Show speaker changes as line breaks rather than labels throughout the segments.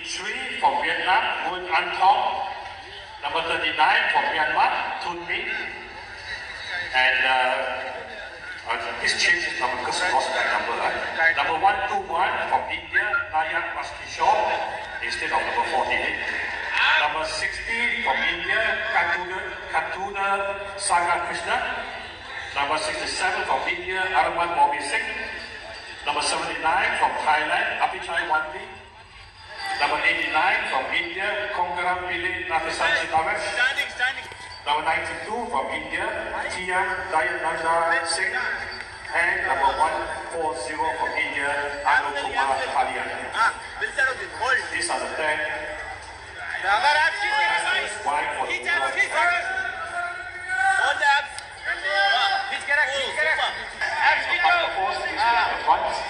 33 from Vietnam, Nguyen An Thong. Number 39 from Myanmar, Thun Minh. And uh, uh, this changes number because I lost that number. Right? Number 121 from India, Nayak Raskishore, instead of number 48. Number 60 from India, Katuna, Katuna Saga Krishna. Number 67 from India, Arman Bobby Singh. Number 79 from Thailand, Apichai Wanti. Number 89 from India, Kongaram Pillai
Standing, standing.
Number 92 from India, Tia Dayananda Singh. And number 140 from India,
Anu Kumar Halia.
These are the 10. Why for
India? Abs, get up, get up. Abs, get up. Abs,
Keep up.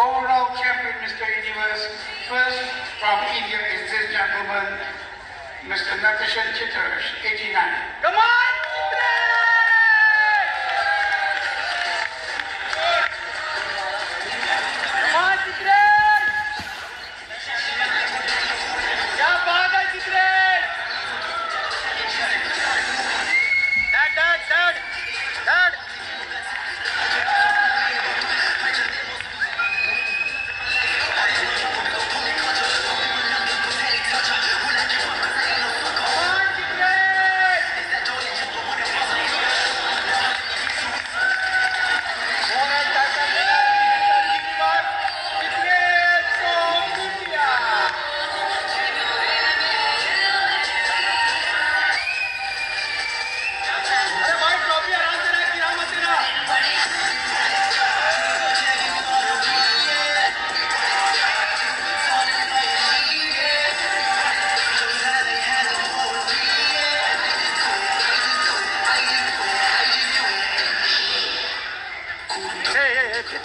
Overall champion Mr. Universe, first from India
is this gentleman, Mr. Natesan Chitharesh, 89.
Come on!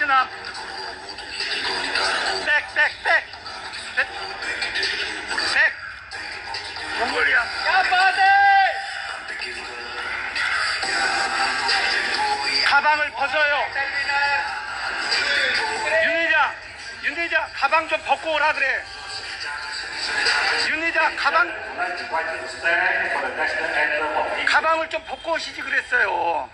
up. Back, back, back. 가방을 벗어요. 윤희자, 윤희자 가방 좀 벗고 오라 그래. 윤희자 가방 가방을 좀 벗고 오시지 그랬어요.